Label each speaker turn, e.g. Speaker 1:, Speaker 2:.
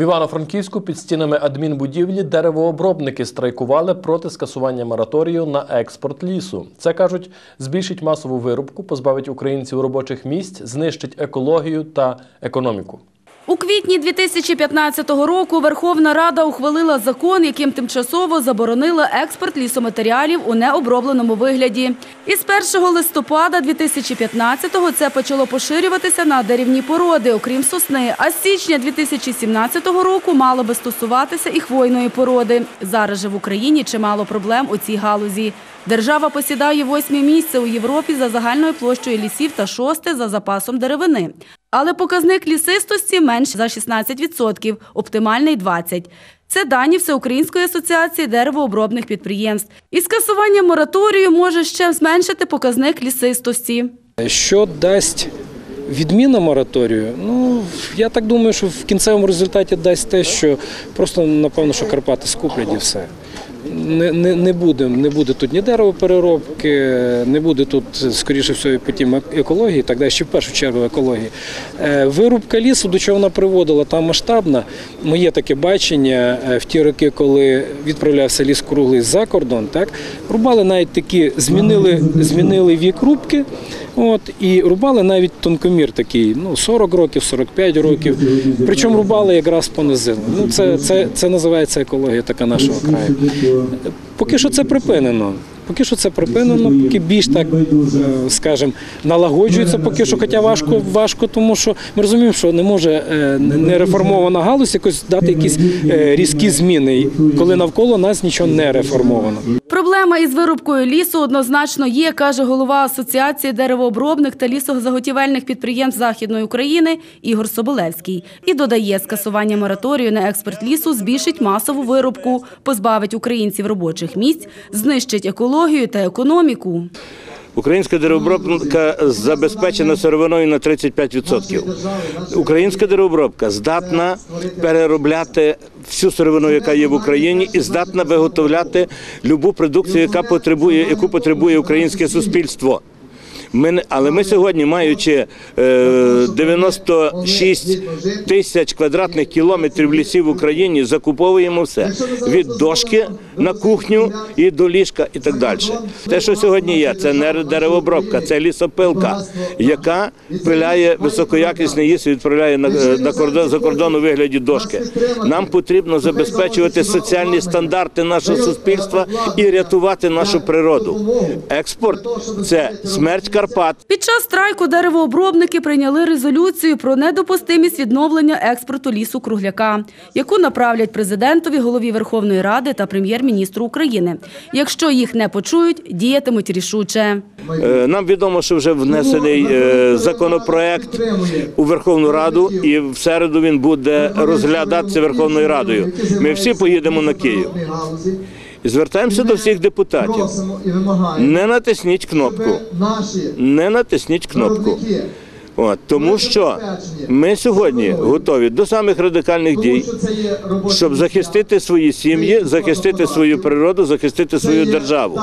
Speaker 1: В Івано-Франківську під стінами адмінбудівлі деревообробники страйкували проти скасування мораторію на експорт лісу. Це кажуть, збільшить масову вирубку, позбавить українців робочих місць, знищить екологію та економіку.
Speaker 2: У квітні 2015 року Верховна Рада ухвалила закон, яким тимчасово заборонила експорт лісоматеріалів у необробленому вигляді. Із 1 листопада 2015-го це почало поширюватися на деревні породи, окрім сосни. А з січня 2017 року мало би стосуватися і хвойної породи. Зараз же в Україні чимало проблем у цій галузі. Держава посідає восьме місце у Європі за загальною площею лісів та шосте за запасом деревини. Але показник лісистості менш за 16%, оптимальний – 20%. Це дані Всеукраїнської асоціації деревообробних підприємств. І скасування мораторію може ще зменшити показник лісистості.
Speaker 3: Що дасть відміна мораторію? Ну я так думаю, що в кінцевому результаті дасть те, що просто напевно, що Карпати скуплять і все. Не, не, не, буде, не буде тут ні деревопереробки, не буде тут, скоріше всього, потім екології, так далі, ще в першу чергу екології. Е, Вирубка лісу, до чого вона приводила, там масштабна. Моє таке бачення е, в ті роки, коли відправлявся ліс круглий за кордон, так, рубали навіть такі, змінили, змінили вік рубки. От, і рубали навіть тонкомір такий, ну 40 років, 45 років. Причому рубали якраз понизили. Ну це, це, це називається екологія така нашого краю. Поки що це припинено. Поки що це припинено, поки більш так, е, скажімо, налагоджується, поки що, хоча важко, важко, тому що ми розуміємо, що не може е, нереформована галузь якось дати якісь е, різкі зміни, коли навколо нас нічого не реформовано.
Speaker 2: Проблема із вирубкою лісу однозначно є, каже голова Асоціації деревообробних та лісозаготівельних підприємств Західної України Ігор Соболевський. І додає, скасування мораторію на експорт лісу збільшить масову вирубку, позбавить українців робочих місць, знищить екологію та економіку.
Speaker 4: Українська деревообробка забезпечена сировиною на 35%. Українська деревообробка здатна переробляти всю сировину, яка є в Україні, і здатна виготовляти любу продукцію, яка потребує, яку потребує українське суспільство. Ми, але ми сьогодні, маючи е, 96 тисяч квадратних кілометрів лісів в Україні, закуповуємо все від дошки на кухню і до ліжка, і так далі. Те, що сьогодні є, це не деревообробка, це лісопилка, яка пиляє високоякісний ліс і відправляє на, е, на кордон за кордон у вигляді дошки. Нам потрібно забезпечувати соціальні стандарти нашого суспільства і рятувати нашу природу. Експорт це смерть Карпат.
Speaker 2: Під час страйку деревообробники прийняли резолюцію про недопустимість відновлення експорту лісу кругляка, яку направлять президентові, голові Верховної Ради та прем'єр-міністру України. Якщо їх не почують, діятимуть рішуче.
Speaker 4: Е, Нам відомо, що вже внесений е, законопроект у Верховну Раду, і в середу він буде розглядатися Верховною Радою. Ми всі поїдемо на Київ. І звертаємося до всіх депутатів. Не натисніть кнопку. Не натисніть кнопку. От, тому що ми сьогодні готові. до самих радикальних дій, щоб захистити свої сім'ї, захистити свою природу, захистити свою державу.